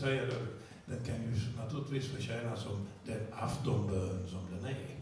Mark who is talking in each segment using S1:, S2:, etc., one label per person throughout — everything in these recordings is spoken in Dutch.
S1: då, den kan ju naturligtvis förtjäna som den aftonbön som den är.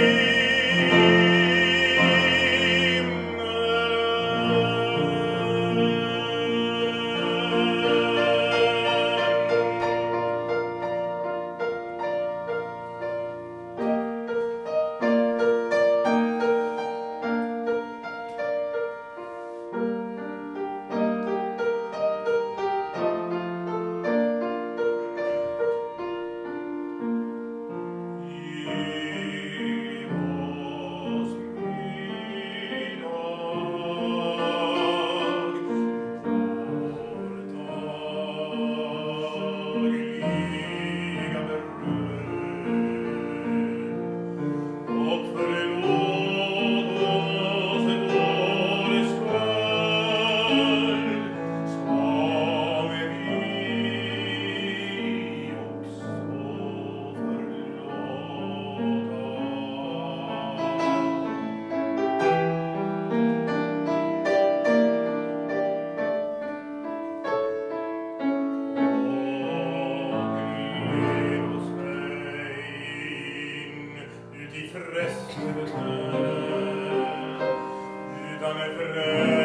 S2: see. freste de te, tu da me freste,